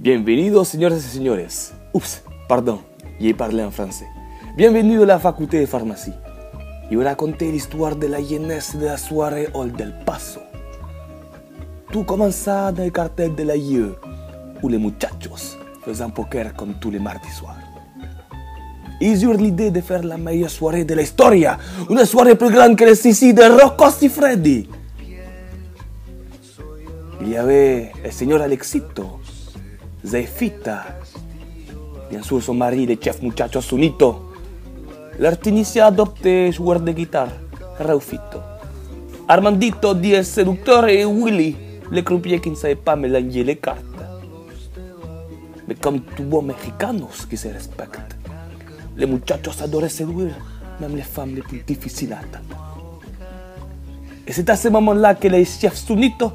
Bienvenidos, señoras y señores. Oups, pardon, j'ai parlé en français. Bienvenue à la faculté de pharmacie. Je vais raconter l'histoire de la jeunesse de la soirée Hall del Paso. Tout commença dans le cartel de la IE, où les muchachos faisaient poker comme tous les mardis soirs. Ils eurent l'idée de faire la meilleure soirée de la historia, une soirée plus grande que le Sissi de Rocco Freddy. Il y avait el señor Alexito, Zeifita, bien sûr son mari, le chef muchacho Sunito, l'artinicien adopté joueur de guitare, Raufito, Armandito, dit el seducteur et Willy, le croupier qui ne savait pas mélanger les cartes. Mais comme tout bon mexicanos qui se respectent, les muchachos adoraient séduire même les femmes les plus atteindre. Et c'est à ce moment-là que le chef Sunito eut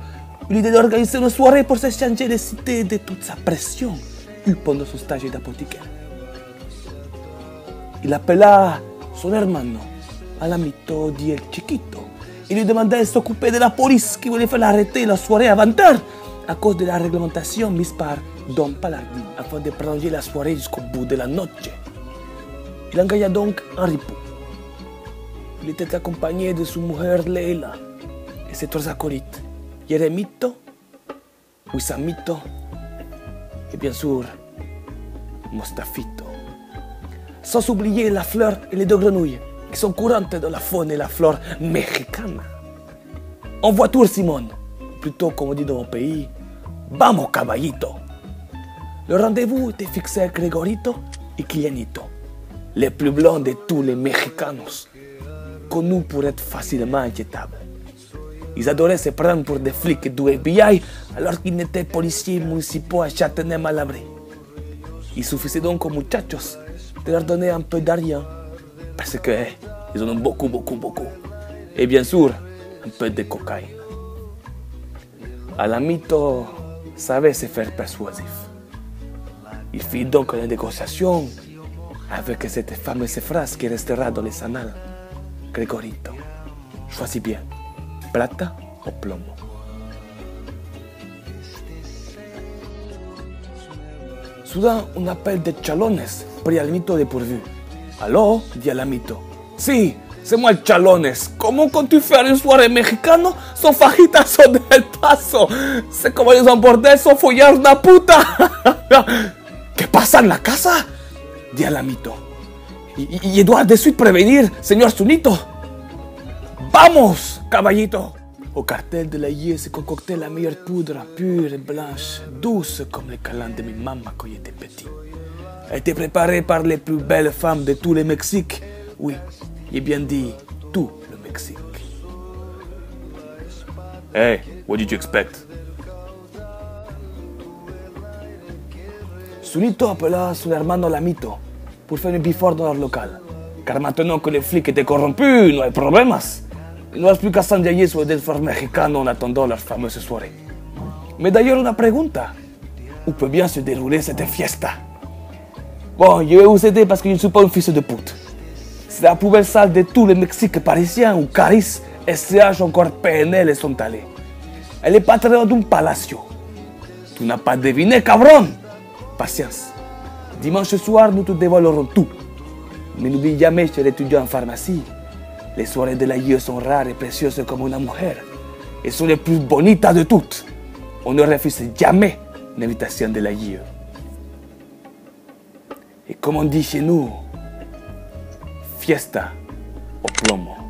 l'idée d'organiser une soirée pour se changer de cité de toute sa pression eue pendant son stage d'apothicaire. Il appela son hermano, Alamito dit el Chiquito, et lui demanda de s'occuper de la police qui voulait faire arrêter la soirée avant heure à cause de la réglementation mise par Don Palardin afin de prolonger la soirée jusqu'au bout de la noche. Il engagea donc un ripoux. Il était accompagné de su mujer Leila et ses trois acolytes, Yeremito, Wisamito et bien sûr Mostafito. Sans oublier la fleur et les deux grenouilles qui sont courantes dans la faune et la flore mexicane. En voiture, Simone, plutôt comme on dit dans mon pays, vamos caballito. Le rendez-vous était fixé à Gregorito et Kilianito, les plus blancs de tous les mexicanos, connus pour être facilement inquiétables. Ils adoraient se prendre pour des flics du FBI alors qu'ils n'étaient policiers municipaux à Châtenay-Malabry. Il suffisait donc aux muchachos de leur donner un peu d'argent, parce que eh, en ont beaucoup, beaucoup, beaucoup. Et bien sûr, un peu de cocaïne. Alamito savait se faire persuasif. Il fit donc une négociation avec cette fameuse phrase qui restera dans les annales. Gregorito, choisis bien, plata o plomo? Soudain, un appel de Chalones prit Alamito dépourvu. Allô dit Alamito. Si, c'est moi Chalones. Comment comptes-tu faire une soirée mexicano sans fajitas o del paso? C'est como ils emporter son follar la puta. ¿Qué pasa en la casa? dit Alamito. Y, y, y dois de suite prévenir, señor Sunito. Vamos, caballito. Au cartel de la IE se concoctait la meilleure poudre, pure et blanche, douce comme les câlins de mes maman quand j'étais petit. Elle était préparée par les plus belles femmes de tout le Mexique. Oui, j'ai bien dit tout le Mexique. Hey, what did you expect? Sunito appela son hermano Lamito pour faire un bifort dans leur local. Car maintenant que les flics étaient corrompus, no hay problemas. Il ne reste plus qu'à s'enjailler sur des forts mexicanos en attendant leur fameuse soirée. Mais d'ailleurs, une pregunta. Où peut bien se dérouler cette fiesta? Bon, je vais vous aider parce que je ne suis pas un fils de pute. C'est la poubelle sale de tous les Mexiques parisiens où Caris, SCH, encore PNL sont allés. Elle est pas d'un palacio. Tu n'as pas deviné, cabron? Patience. Dimanche soir, nous te dévoilerons tout. Mais n'oublie jamais, cher étudiant en pharmacie, les soirées de la IE sont rares et précieuses comme une mujer. Et sont les plus bonitas de toutes. On ne refuse jamais une invitation de la IE. Et comme on dit chez nous, fiesta au plomo.